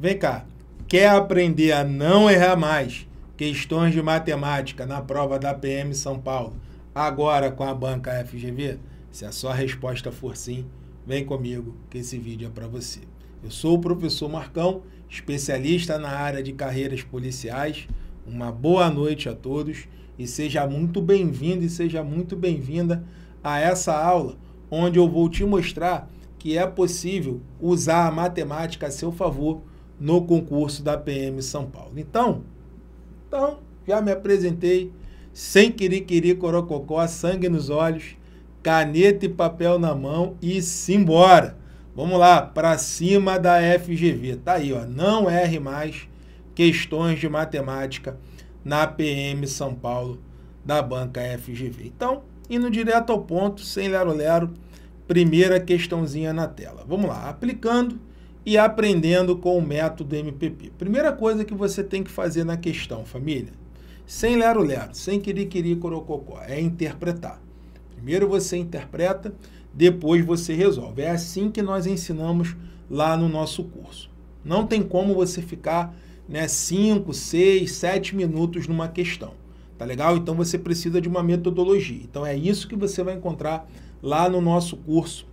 Vem cá, quer aprender a não errar mais questões de matemática na prova da PM São Paulo, agora com a banca FGV? Se a sua resposta for sim, vem comigo que esse vídeo é para você. Eu sou o professor Marcão, especialista na área de carreiras policiais. Uma boa noite a todos e seja muito bem-vindo e seja muito bem-vinda a essa aula, onde eu vou te mostrar que é possível usar a matemática a seu favor no concurso da PM São Paulo. Então, então já me apresentei, sem querer corococó, sangue nos olhos, caneta e papel na mão e simbora. Vamos lá, para cima da FGV. Tá aí, ó, não erre mais questões de matemática na PM São Paulo da banca FGV. Então, indo direto ao ponto, sem lero-lero, primeira questãozinha na tela. Vamos lá, aplicando e aprendendo com o método MPP. Primeira coisa que você tem que fazer na questão, família, sem lero-lero, sem querer corococó, é interpretar. Primeiro você interpreta, depois você resolve. É assim que nós ensinamos lá no nosso curso. Não tem como você ficar 5, 6, 7 minutos numa questão. Tá legal? Então você precisa de uma metodologia. Então é isso que você vai encontrar lá no nosso curso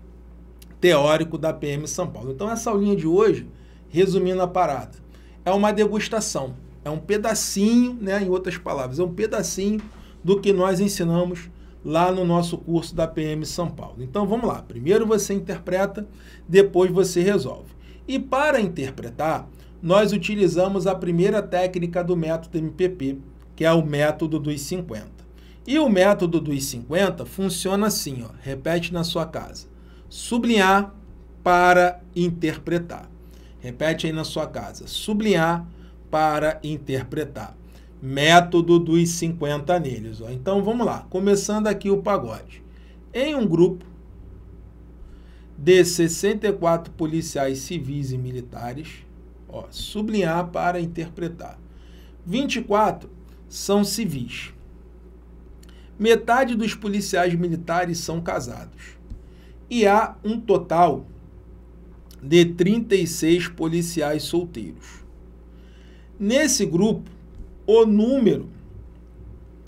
teórico da PM São Paulo. Então essa aulinha de hoje, resumindo a parada, é uma degustação, é um pedacinho, né, em outras palavras, é um pedacinho do que nós ensinamos lá no nosso curso da PM São Paulo. Então vamos lá, primeiro você interpreta, depois você resolve. E para interpretar, nós utilizamos a primeira técnica do método MPP, que é o método dos 50. E o método dos 50 funciona assim, ó, repete na sua casa. Sublinhar para interpretar. Repete aí na sua casa. Sublinhar para interpretar. Método dos 50 anelhos. Ó. Então vamos lá, começando aqui o pagode. Em um grupo de 64 policiais civis e militares, ó, sublinhar para interpretar. 24 são civis. Metade dos policiais militares são casados. E há um total de 36 policiais solteiros. Nesse grupo, o número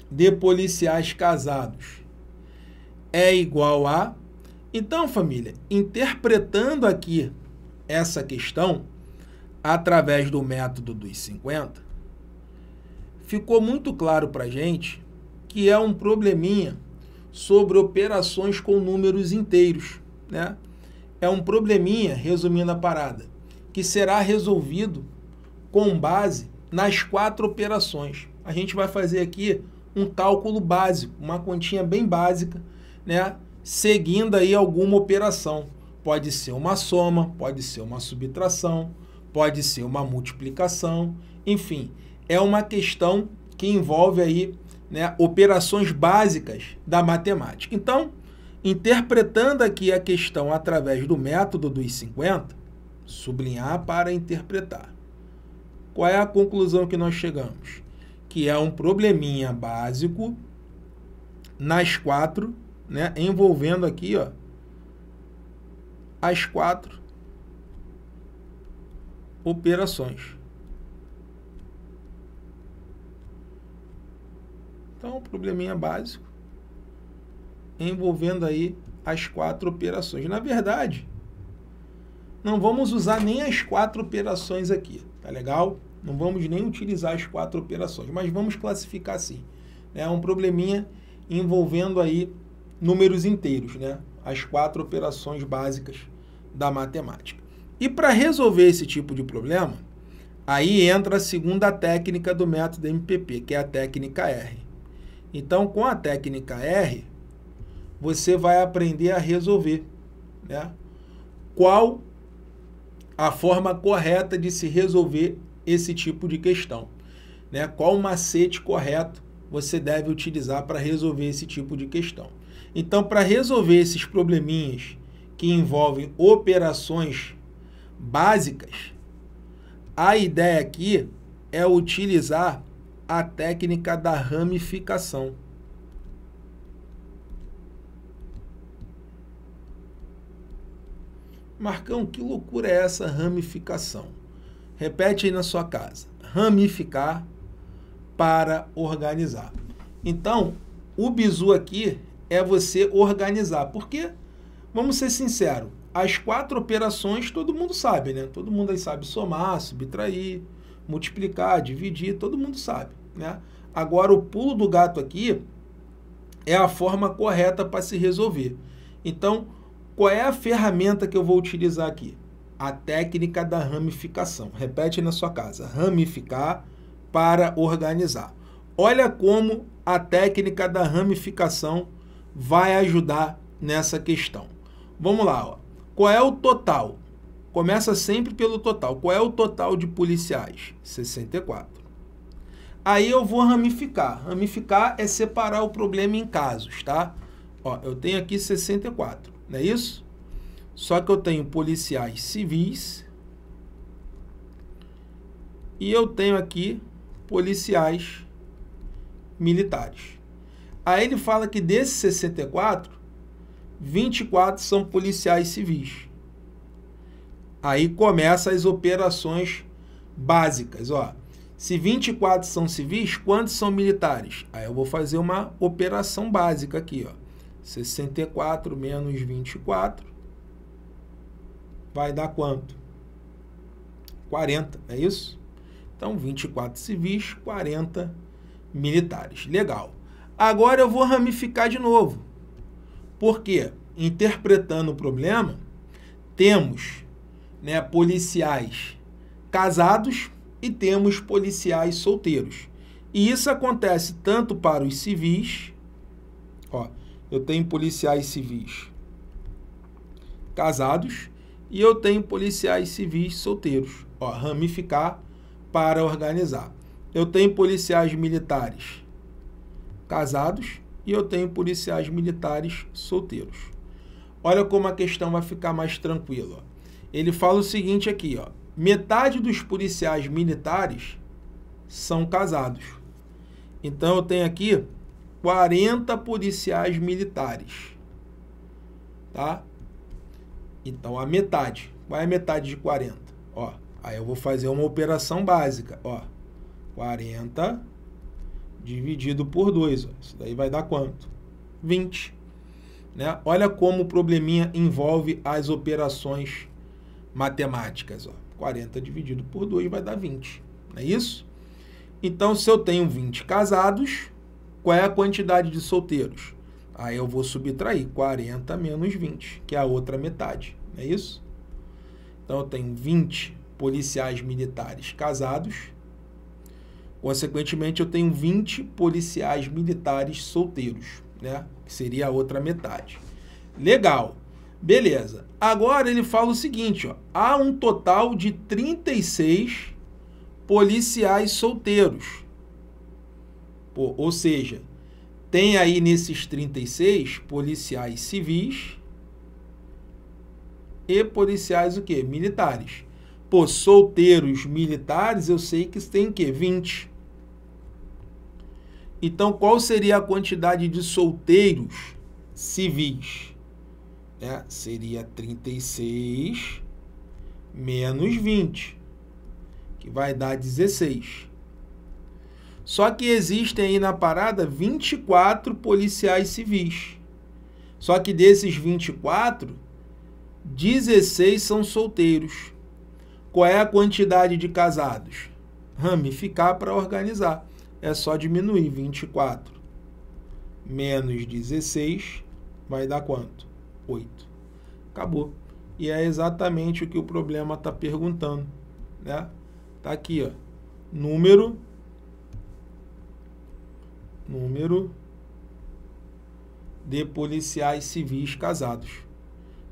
de policiais casados é igual a. Então, família, interpretando aqui essa questão através do método dos 50, ficou muito claro para gente que é um probleminha sobre operações com números inteiros. Né? É um probleminha, resumindo a parada, que será resolvido com base nas quatro operações. A gente vai fazer aqui um cálculo básico, uma continha bem básica, né? seguindo aí alguma operação. Pode ser uma soma, pode ser uma subtração, pode ser uma multiplicação, enfim, é uma questão que envolve aí né, operações básicas da matemática. Então, interpretando aqui a questão através do método dos 50, sublinhar para interpretar. Qual é a conclusão que nós chegamos? Que é um probleminha básico nas quatro, né, envolvendo aqui ó, as quatro operações. Então, um probleminha básico envolvendo aí as quatro operações. Na verdade, não vamos usar nem as quatro operações aqui, tá legal? Não vamos nem utilizar as quatro operações, mas vamos classificar assim. É um probleminha envolvendo aí números inteiros, né? As quatro operações básicas da matemática. E para resolver esse tipo de problema, aí entra a segunda técnica do método MPP, que é a técnica R. Então, com a técnica R, você vai aprender a resolver. Né? Qual a forma correta de se resolver esse tipo de questão? Né? Qual o macete correto você deve utilizar para resolver esse tipo de questão? Então, para resolver esses probleminhas que envolvem operações básicas, a ideia aqui é utilizar a técnica da ramificação. Marcão, que loucura é essa ramificação? Repete aí na sua casa. Ramificar para organizar. Então, o bizu aqui é você organizar. Porque, vamos ser sinceros, as quatro operações todo mundo sabe, né? Todo mundo aí sabe somar, subtrair, multiplicar, dividir, todo mundo sabe, né? Agora, o pulo do gato aqui é a forma correta para se resolver. Então, qual é a ferramenta que eu vou utilizar aqui? A técnica da ramificação. Repete na sua casa. Ramificar para organizar. Olha como a técnica da ramificação vai ajudar nessa questão. Vamos lá. Ó. Qual é o total? Começa sempre pelo total. Qual é o total de policiais? 64. Aí eu vou ramificar. Ramificar é separar o problema em casos, tá? Ó, eu tenho aqui 64, não é isso? Só que eu tenho policiais civis e eu tenho aqui policiais militares. Aí ele fala que desses 64, 24 são policiais civis. Aí começa as operações básicas, ó. Se 24 são civis, quantos são militares? Aí eu vou fazer uma operação básica aqui, ó. 64 menos 24 vai dar quanto? 40, é isso? Então, 24 civis, 40 militares. Legal. Agora eu vou ramificar de novo. Porque, interpretando o problema, temos né, policiais casados e temos policiais solteiros. E isso acontece tanto para os civis, ó, eu tenho policiais civis casados e eu tenho policiais civis solteiros. Ó, ramificar para organizar. Eu tenho policiais militares casados e eu tenho policiais militares solteiros. Olha como a questão vai ficar mais tranquila. Ele fala o seguinte aqui, ó metade dos policiais militares são casados. Então eu tenho aqui 40 policiais militares. Tá? Então a metade. Qual é a metade de 40? Ó, aí eu vou fazer uma operação básica, ó. 40 dividido por 2, ó. Isso daí vai dar quanto? 20. Né? Olha como o probleminha envolve as operações matemáticas, ó. 40 dividido por 2 vai dar 20. Não é isso? Então, se eu tenho 20 casados, qual é a quantidade de solteiros? Aí eu vou subtrair 40 menos 20, que é a outra metade. Não é isso? Então, eu tenho 20 policiais militares casados. Consequentemente, eu tenho 20 policiais militares solteiros, né? Que seria a outra metade. Legal. Beleza. Agora ele fala o seguinte, ó, há um total de 36 policiais solteiros. Pô, ou seja, tem aí nesses 36 policiais civis e policiais o quê? Militares. Pô, solteiros militares, eu sei que tem o quê? 20. Então, qual seria a quantidade de solteiros civis? Né, seria 36 menos 20, que vai dar 16. Só que existem aí na parada 24 policiais civis. Só que desses 24, 16 são solteiros. Qual é a quantidade de casados? Ramificar para organizar. É só diminuir 24 menos 16 vai dar quanto? 8. Acabou. E é exatamente o que o problema está perguntando. Né? Tá aqui, ó. Número. Número de policiais civis casados.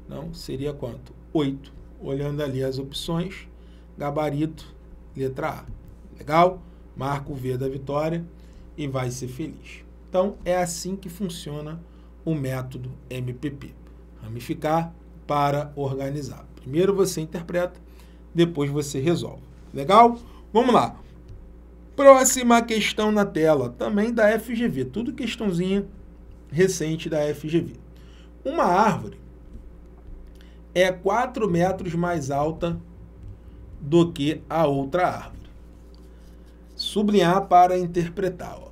Não, seria quanto? 8. Olhando ali as opções, gabarito, letra A. Legal? Marca o V da vitória e vai ser feliz. Então, é assim que funciona o método MPP ramificar para organizar. Primeiro você interpreta, depois você resolve. Legal? Vamos lá. Próxima questão na tela, também da FGV, tudo questãozinha recente da FGV. Uma árvore é 4 metros mais alta do que a outra árvore. Sublinhar para interpretar. Ó.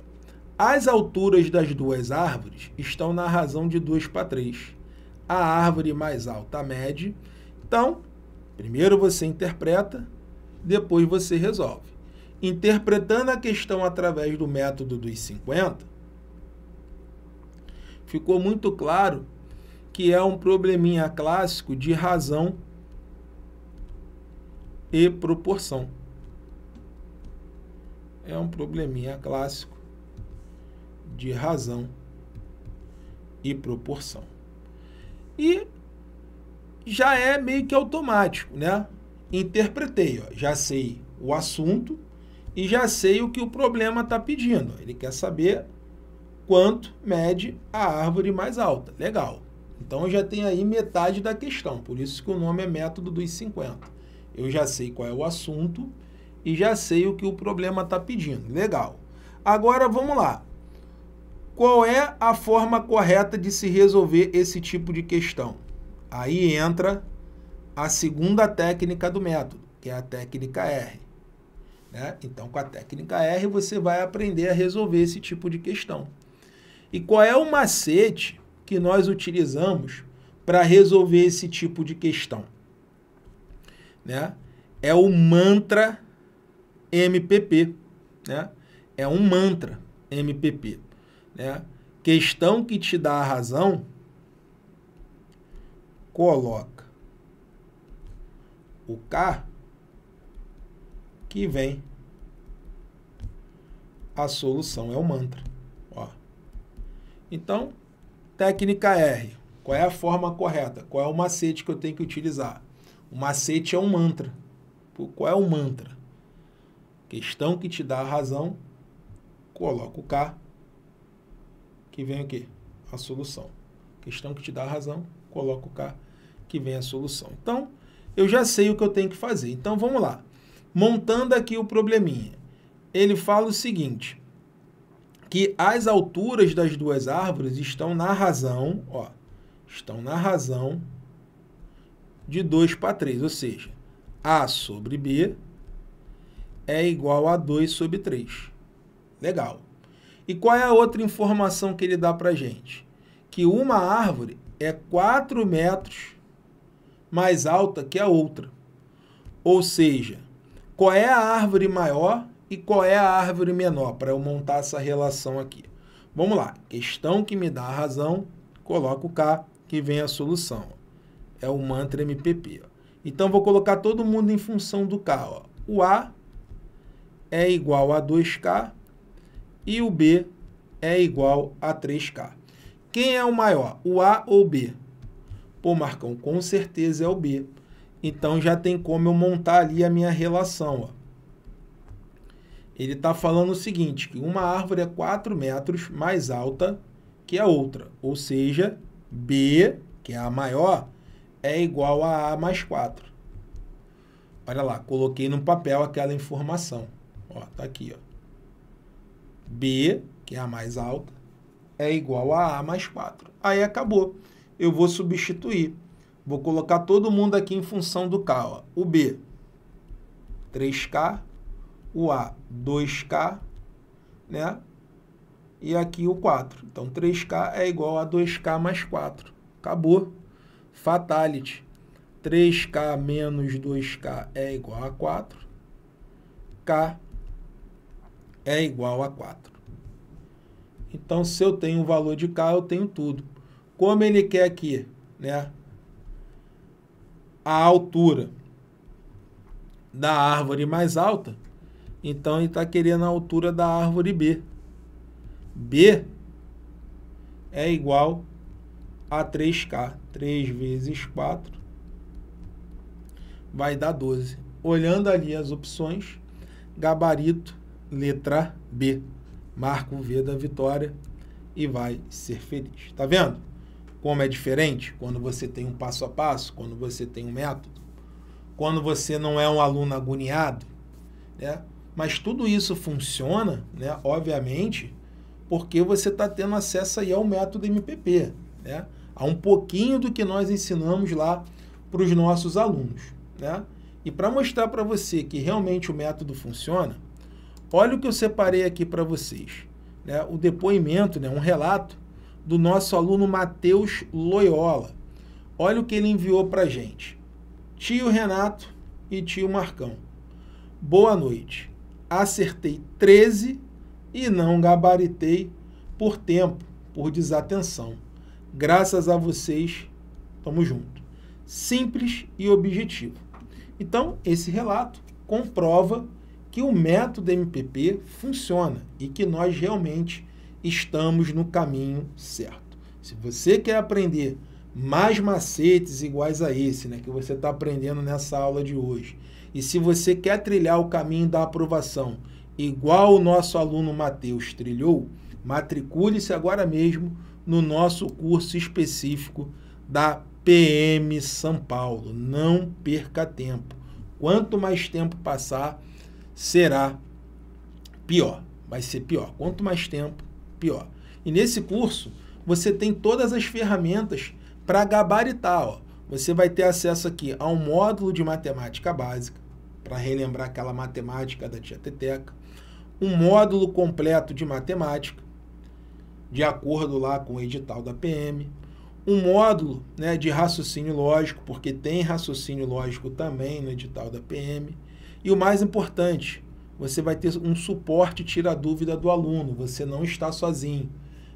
As alturas das duas árvores estão na razão de 2 para 3. A árvore mais alta mede. Então, primeiro você interpreta, depois você resolve. Interpretando a questão através do método dos 50, ficou muito claro que é um probleminha clássico de razão e proporção. É um probleminha clássico de razão e proporção. E já é meio que automático, né? Interpretei, ó, já sei o assunto e já sei o que o problema está pedindo. Ele quer saber quanto mede a árvore mais alta. Legal. Então já tenho aí metade da questão, por isso que o nome é método dos 50. Eu já sei qual é o assunto e já sei o que o problema está pedindo. Legal. Agora vamos lá. Qual é a forma correta de se resolver esse tipo de questão? Aí entra a segunda técnica do método, que é a técnica R. Né? Então, com a técnica R, você vai aprender a resolver esse tipo de questão. E qual é o macete que nós utilizamos para resolver esse tipo de questão? Né? É o mantra MPP. Né? É um mantra MPP. Né? Questão que te dá a razão, coloca o K que vem a solução. É o mantra. Então, técnica R. Qual é a forma correta? Qual é o macete que eu tenho que utilizar? O macete é um mantra. Qual é o mantra? Questão que te dá a razão, coloca o K, que vem o quê? A solução. Questão que te dá a razão, coloca o K, que vem a solução. Então, eu já sei o que eu tenho que fazer. Então, vamos lá. Montando aqui o probleminha. Ele fala o seguinte, que as alturas das duas árvores estão na razão, ó, estão na razão de 2 para 3, ou seja, A sobre B é igual a 2 sobre 3. Legal. E qual é a outra informação que ele dá para gente? Que uma árvore é 4 metros mais alta que a outra. Ou seja, qual é a árvore maior e qual é a árvore menor, para eu montar essa relação aqui. Vamos lá, questão que me dá a razão, coloco o K, que vem a solução. É o mantra MPP. Então, vou colocar todo mundo em função do K. O A é igual a 2K e o B é igual a 3K. Quem é o maior, o A ou o B? Pô, Marcão, com certeza é o B. Então, já tem como eu montar ali a minha relação. Ó ele está falando o seguinte, que uma árvore é 4 metros mais alta que a outra. Ou seja, B, que é a maior, é igual a A mais 4. Olha lá, coloquei no papel aquela informação. Ó, tá aqui, ó. B, que é a mais alta, é igual a A mais 4. Aí acabou. Eu vou substituir. Vou colocar todo mundo aqui em função do K. Ó. O B, 3K o A 2K, né? E aqui o 4. Então, 3K é igual a 2K mais 4. Acabou. Fatality. 3K menos 2K é igual a 4. K é igual a 4. Então, se eu tenho o valor de K, eu tenho tudo. Como ele quer aqui, né? A altura da árvore mais alta, então ele está querendo a altura da árvore B. B é igual a 3K. 3 vezes 4 vai dar 12. Olhando ali as opções, gabarito, letra B. Marca o V da vitória e vai ser feliz. Tá vendo? Como é diferente quando você tem um passo a passo, quando você tem um método, quando você não é um aluno agoniado, né? Mas tudo isso funciona, né, obviamente, porque você está tendo acesso aí ao método MPP, né? a um pouquinho do que nós ensinamos lá para os nossos alunos. Né? E para mostrar para você que realmente o método funciona, olha o que eu separei aqui para vocês. Né? O depoimento, né? um relato do nosso aluno Matheus Loyola. Olha o que ele enviou para gente. Tio Renato e tio Marcão. Boa noite. Acertei 13 e não gabaritei por tempo, por desatenção. Graças a vocês, tamo junto. Simples e objetivo. Então, esse relato comprova que o método MPP funciona e que nós realmente estamos no caminho certo. Se você quer aprender mais macetes iguais a esse, né, que você está aprendendo nessa aula de hoje, e se você quer trilhar o caminho da aprovação igual o nosso aluno Matheus trilhou, matricule-se agora mesmo no nosso curso específico da PM São Paulo. Não perca tempo. Quanto mais tempo passar, será pior. Vai ser pior. Quanto mais tempo, pior. E nesse curso, você tem todas as ferramentas para gabaritar. Ó. Você vai ter acesso aqui a um módulo de matemática básica, para relembrar aquela matemática da tia Teteca, um módulo completo de matemática, de acordo lá com o edital da PM, um módulo né, de raciocínio lógico, porque tem raciocínio lógico também no edital da PM, e o mais importante, você vai ter um suporte tira a dúvida do aluno, você não está sozinho.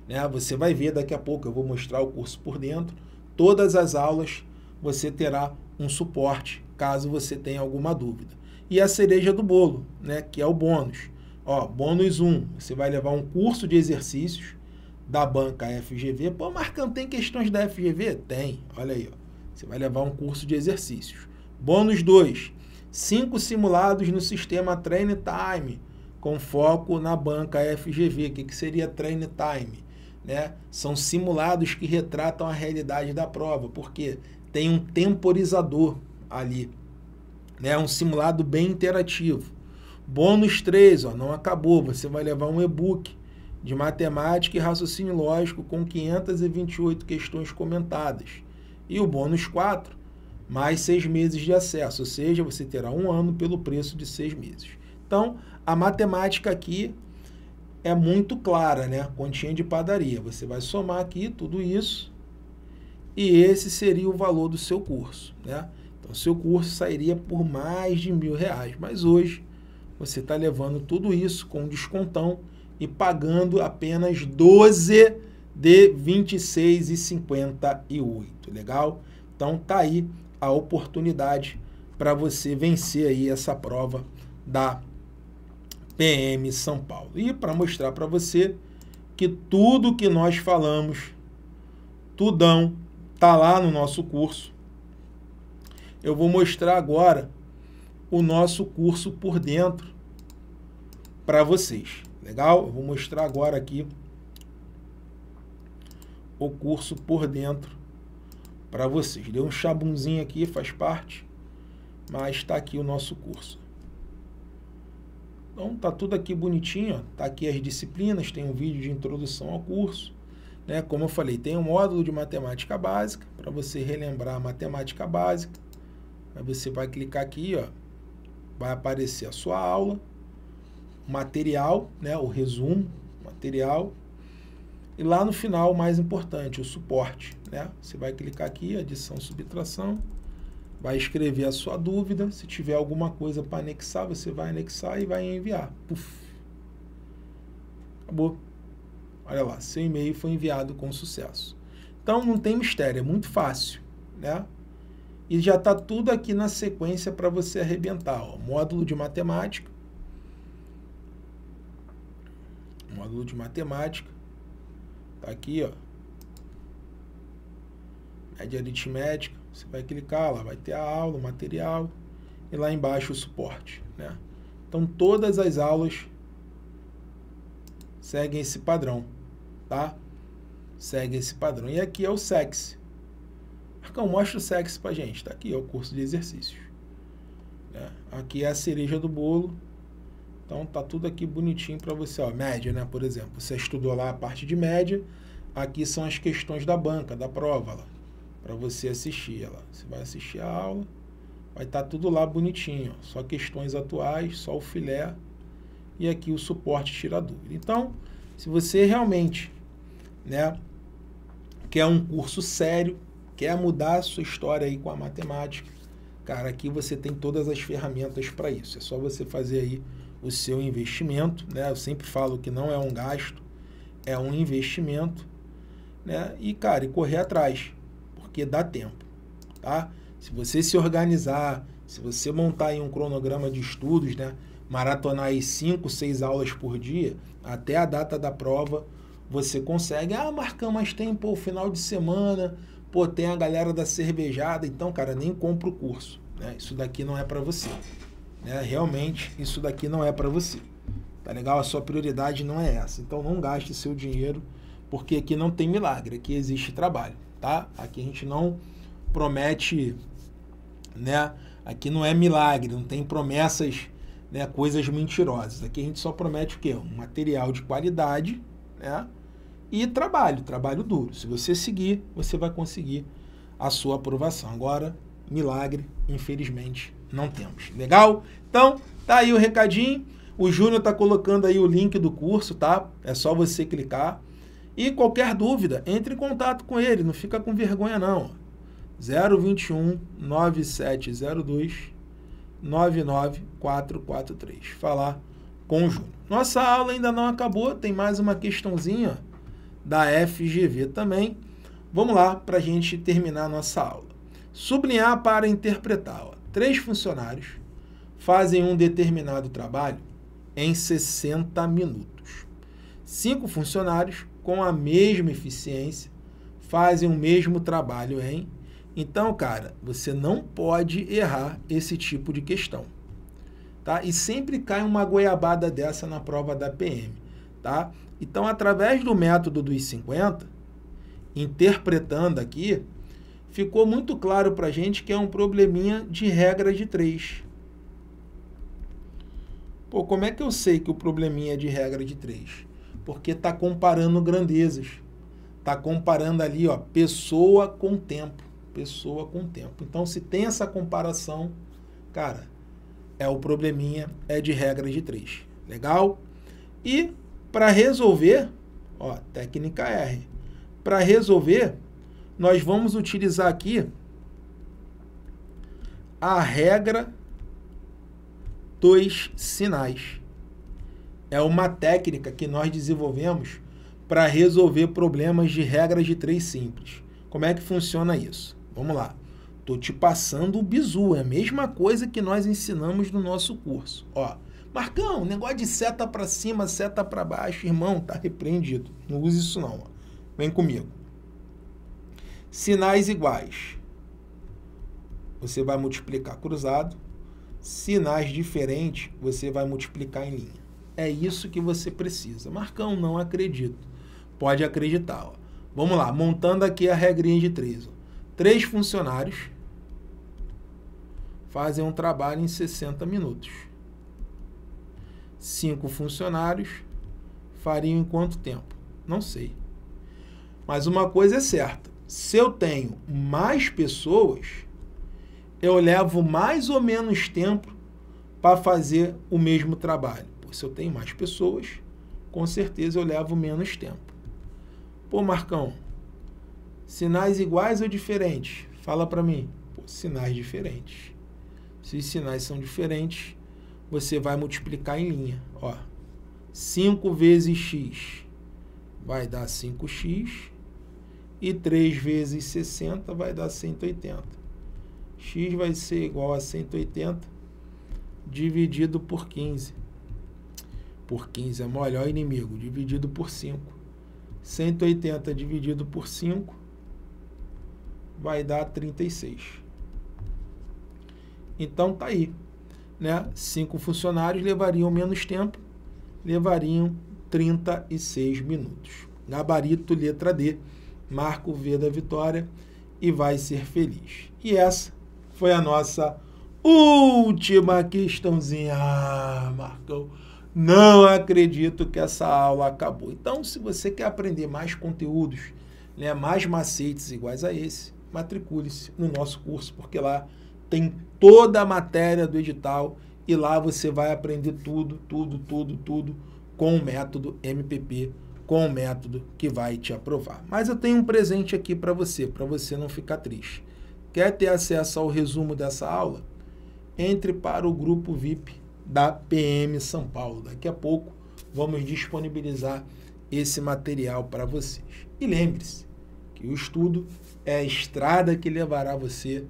Né? Você vai ver daqui a pouco, eu vou mostrar o curso por dentro, todas as aulas você terá um suporte, caso você tenha alguma dúvida. E a cereja do bolo, né, que é o bônus. Ó, bônus 1, você vai levar um curso de exercícios da banca FGV. Pô, Marcão, tem questões da FGV? Tem, olha aí. Ó. Você vai levar um curso de exercícios. Bônus 2, cinco simulados no sistema Train Time, com foco na banca FGV. O que, que seria Train Time? Né? São simulados que retratam a realidade da prova, porque tem um temporizador ali. Né? Um simulado bem interativo. Bônus 3, ó, não acabou. Você vai levar um e-book de matemática e raciocínio lógico com 528 questões comentadas. E o bônus 4, mais seis meses de acesso, ou seja, você terá um ano pelo preço de seis meses. Então, a matemática aqui é muito clara, né? Continha de padaria. Você vai somar aqui tudo isso e esse seria o valor do seu curso, né? Então, seu curso sairia por mais de mil reais, mas hoje você está levando tudo isso com descontão e pagando apenas 12 de 26,58. Legal? Então tá aí a oportunidade para você vencer aí essa prova da PM São Paulo. E para mostrar para você que tudo que nós falamos, tudão, tá lá no nosso curso. Eu vou mostrar agora o nosso curso por dentro para vocês. Legal? Eu vou mostrar agora aqui o curso por dentro para vocês. Deu um chabunzinho aqui, faz parte, mas está aqui o nosso curso. Então tá tudo aqui bonitinho, ó. tá aqui as disciplinas, tem um vídeo de introdução ao curso, né? Como eu falei, tem um módulo de matemática básica para você relembrar a matemática básica. Aí você vai clicar aqui, ó, vai aparecer a sua aula material, né, o resumo, material, e lá no final, o mais importante, o suporte. Né? Você vai clicar aqui, adição, subtração, vai escrever a sua dúvida, se tiver alguma coisa para anexar, você vai anexar e vai enviar. Puf. Acabou. Olha lá, seu e-mail foi enviado com sucesso. Então não tem mistério, é muito fácil, né? E já está tudo aqui na sequência para você arrebentar. Ó. Módulo de matemática, módulo de matemática. Tá aqui, ó. Média aritmética. Você vai clicar, lá vai ter a aula, o material e lá embaixo o suporte, né? Então todas as aulas seguem esse padrão, tá? Segue esse padrão. E aqui é o SEX. Marcão, mostra o SEX pra gente. Tá aqui, é o curso de exercícios. Né? Aqui é a cereja do bolo então tá tudo aqui bonitinho para você, ó, média, né, por exemplo. Você estudou lá a parte de média, aqui são as questões da banca, da prova para você assistir. Você vai assistir a aula, vai estar tá tudo lá bonitinho. Só questões atuais, só o filé e aqui o suporte tira dúvida. Então, se você realmente né, quer um curso sério, quer mudar a sua história aí com a matemática, cara, aqui você tem todas as ferramentas para isso. É só você fazer aí o seu investimento, né? Eu sempre falo que não é um gasto, é um investimento, né? E cara, e correr atrás, porque dá tempo, tá? Se você se organizar, se você montar aí um cronograma de estudos, né? Maratonar aí 5, 6 aulas por dia, até a data da prova, você consegue. Ah, Marcão, mas tem pô, final de semana, pô, tem a galera da cervejada, então, cara, nem compra o curso. Né? Isso daqui não é para você. Né? Realmente, isso daqui não é para você. Tá legal? A sua prioridade não é essa. Então, não gaste seu dinheiro, porque aqui não tem milagre, aqui existe trabalho, tá? Aqui a gente não promete, né? Aqui não é milagre, não tem promessas, né? Coisas mentirosas. Aqui a gente só promete o quê? Um material de qualidade, né? E trabalho, trabalho duro. Se você seguir, você vai conseguir a sua aprovação. Agora, milagre, infelizmente, não temos. Legal? Então, tá aí o recadinho. O Júnior tá colocando aí o link do curso, tá? É só você clicar. E qualquer dúvida, entre em contato com ele, não fica com vergonha não. 021 9702 99443. Falar com o Júnior. Nossa aula ainda não acabou, tem mais uma questãozinha da FGV também. Vamos lá para a gente terminar a nossa aula. Sublinhar para interpretar. Ó. Três funcionários fazem um determinado trabalho em 60 minutos. Cinco funcionários com a mesma eficiência fazem o mesmo trabalho em. Então, cara, você não pode errar esse tipo de questão. Tá? E sempre cai uma goiabada dessa na prova da PM. Tá? Então, através do método dos 50, interpretando aqui, ficou muito claro para a gente que é um probleminha de regra de três. Pô, como é que eu sei que o probleminha é de regra de três? Porque está comparando grandezas. Está comparando ali, ó, pessoa com tempo. Pessoa com tempo. Então, se tem essa comparação, cara, é o probleminha, é de regra de três. Legal? E para resolver, ó, técnica R. Para resolver, nós vamos utilizar aqui a regra dos sinais. É uma técnica que nós desenvolvemos para resolver problemas de regras de três simples. Como é que funciona isso? Vamos lá. Estou te passando o bizu, é a mesma coisa que nós ensinamos no nosso curso. Ó, Marcão, negócio de seta para cima, seta para baixo, irmão, tá repreendido. Não use isso não. Ó. Vem comigo. Sinais iguais. Você vai multiplicar cruzado. Sinais diferentes, você vai multiplicar em linha. É isso que você precisa. Marcão, não acredito. Pode acreditar. Ó. Vamos lá, montando aqui a regrinha de três. Ó. Três funcionários fazem um trabalho em 60 minutos. Cinco funcionários fariam em quanto tempo? Não sei. Mas uma coisa é certa se eu tenho mais pessoas, eu levo mais ou menos tempo para fazer o mesmo trabalho. se eu tenho mais pessoas, com certeza eu levo menos tempo. Pô, Marcão, sinais iguais ou diferentes? Fala para mim. Pô, sinais diferentes. Se os sinais são diferentes, você vai multiplicar em linha. Ó, 5 vezes x vai dar 5x e 3 vezes 60 vai dar 180. x vai ser igual a 180 dividido por 15. Por 15 é maior inimigo, dividido por 5. 180 dividido por 5 vai dar 36. Então tá aí, né? Cinco funcionários levariam menos tempo, levariam 36 minutos. Gabarito letra D marca o V da vitória e vai ser feliz. E essa foi a nossa última questãozinha. Ah, Marcão, não acredito que essa aula acabou. Então, se você quer aprender mais conteúdos, né, mais macetes iguais a esse, matricule-se no nosso curso, porque lá tem toda a matéria do edital e lá você vai aprender tudo, tudo, tudo, tudo com o método MPP, com o método que vai te aprovar. Mas eu tenho um presente aqui para você, para você não ficar triste. Quer ter acesso ao resumo dessa aula? Entre para o grupo VIP da PM São Paulo. Daqui a pouco vamos disponibilizar esse material para vocês. E lembre-se que o estudo é a estrada que levará você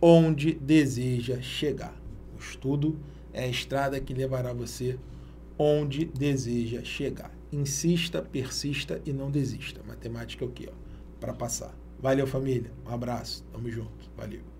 onde deseja chegar. O estudo é a estrada que levará você onde deseja chegar. Insista, persista e não desista. Matemática é o quê? Para passar. Valeu, família. Um abraço. Tamo junto. Valeu.